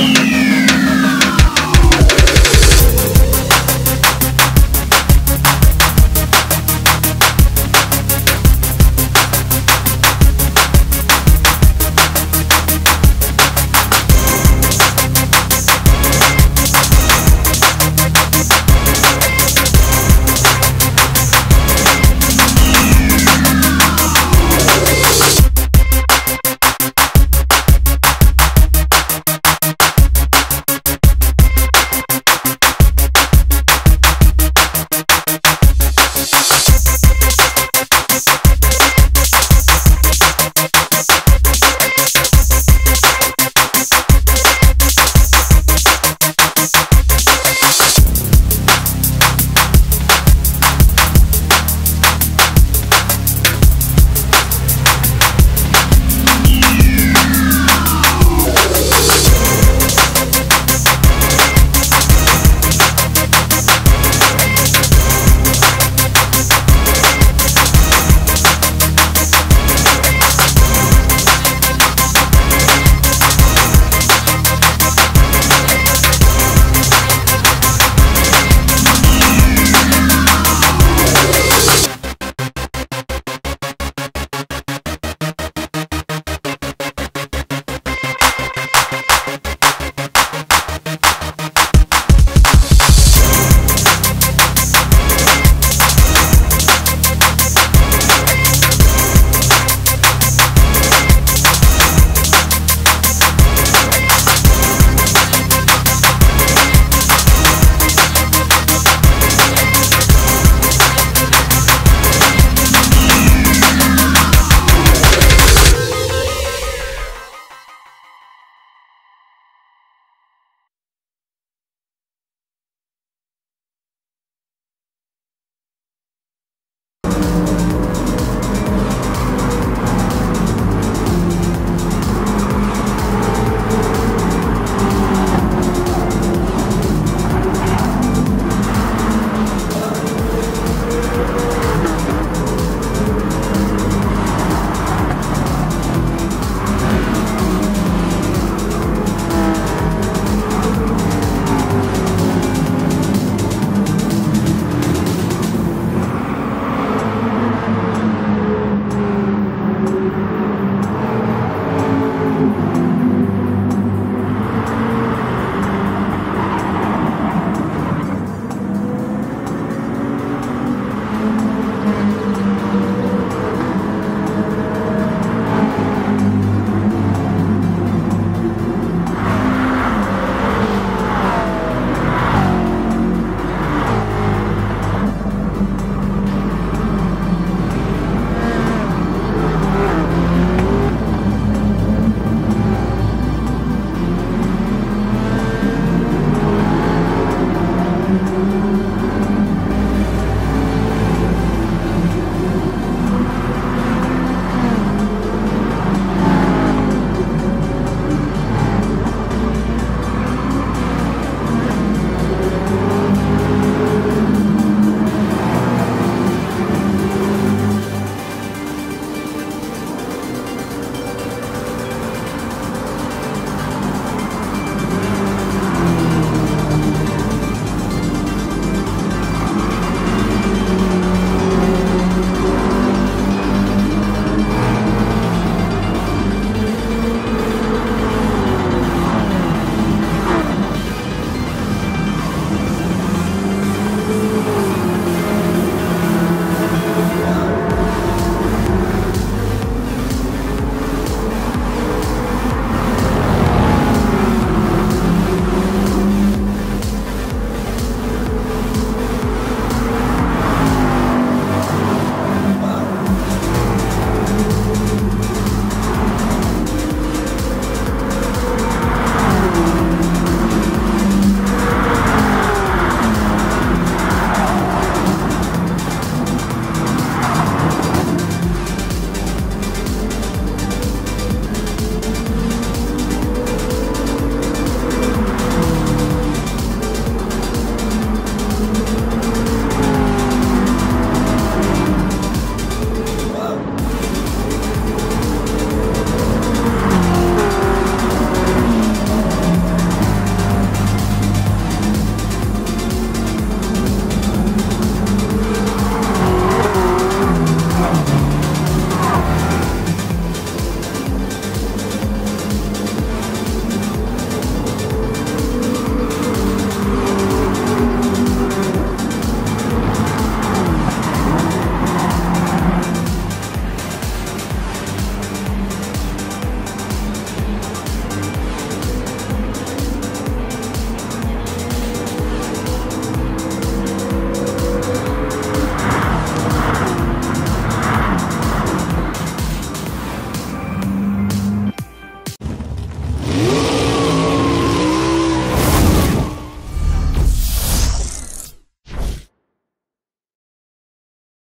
Musik